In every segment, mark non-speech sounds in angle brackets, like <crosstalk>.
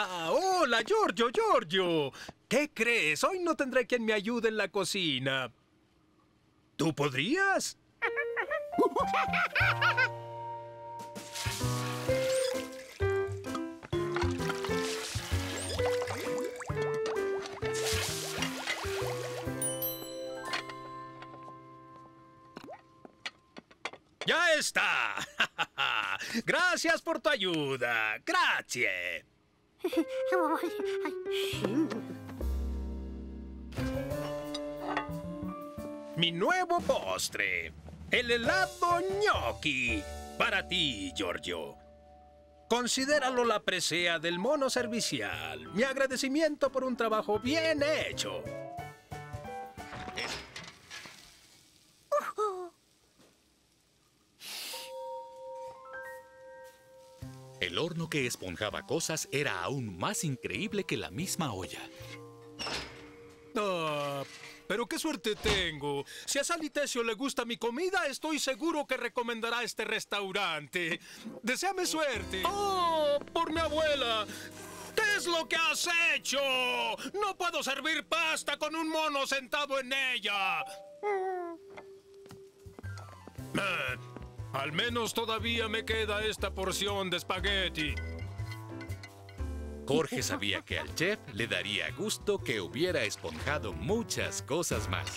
Ah, hola, Giorgio, Giorgio. ¿Qué crees? Hoy no tendré quien me ayude en la cocina. ¿Tú podrías? ¡Ya está! <laughs> Gracias por tu ayuda. Gracias. <laughs> Mi nuevo postre. El helado gnocchi. Para ti, Giorgio. Considéralo la presea del mono servicial. Mi agradecimiento por un trabajo bien hecho. El horno que esponjaba cosas era aún más increíble que la misma olla. Ah, pero qué suerte tengo. Si a Salitesio le gusta mi comida, estoy seguro que recomendará este restaurante. Deseame suerte. ¡Oh, por mi abuela! ¿Qué es lo que has hecho? No puedo servir pasta con un mono sentado en ella. Al menos todavía me queda esta porción de espagueti. Jorge sabía que al chef le daría gusto que hubiera esponjado muchas cosas más.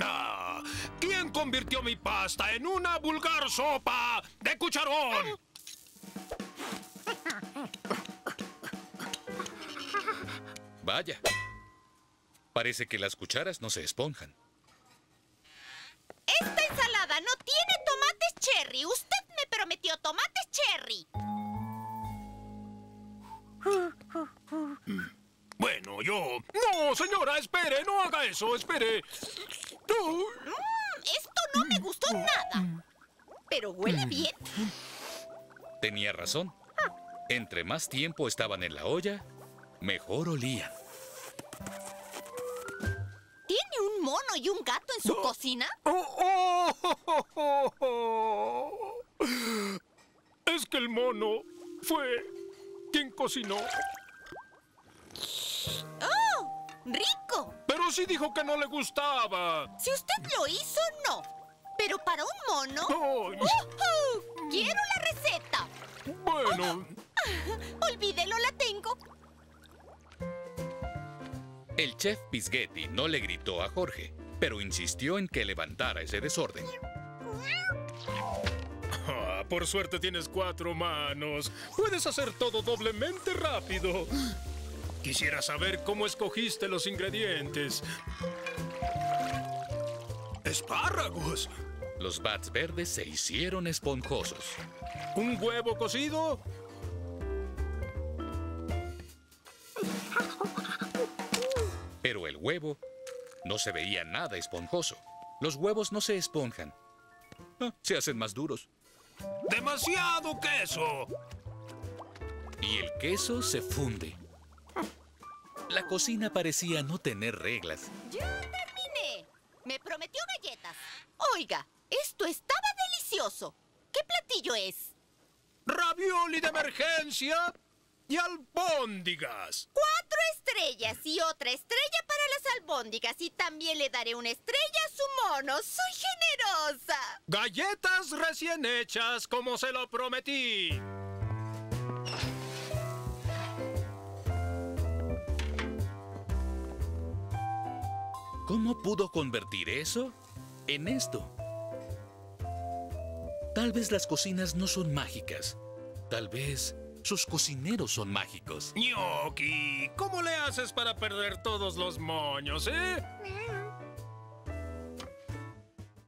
Ah, ¿Quién convirtió mi pasta en una vulgar sopa de cucharón? Vaya. Parece que las cucharas no se esponjan. Yo... No, señora, espere, no haga eso, espere. Mm, esto no me gustó nada. Pero huele bien. Tenía razón. Entre más tiempo estaban en la olla, mejor olían. ¿Tiene un mono y un gato en su cocina? Oh, oh, oh, oh, oh. Es que el mono fue quien cocinó. ¡Oh! ¡Rico! Pero sí dijo que no le gustaba. Si usted lo hizo, no. Pero para un mono... ¡Ujú! ¡Quiero la receta! Bueno, <laughs> Olvídelo, la tengo. El chef Pisghetti no le gritó a Jorge, pero insistió en que levantara ese desorden. ah, por suerte tienes cuatro manos. Puedes hacer todo doblemente rápido. Quisiera saber cómo escogiste los ingredientes. Espárragos. Los bats verdes se hicieron esponjosos. ¿Un huevo cocido? Pero el huevo no se veía nada esponjoso. Los huevos no se esponjan. Ah, se hacen más duros. ¡Demasiado queso! Y el queso se funde. La cocina parecía no tener reglas. Ya terminé. Me prometió galletas. Oiga, esto estaba delicioso. ¿Qué platillo es? ravioli de emergencia y albóndigas. Cuatro estrellas y otra estrella para las albóndigas. Y también le daré una estrella a su mono. ¡Soy generosa! Galletas recién hechas como se lo prometí. ¿Cómo pudo convertir eso en esto? Tal vez las cocinas no son mágicas. Tal vez sus cocineros son mágicos. Gnocchi, ¿cómo le haces para perder todos los moños, eh?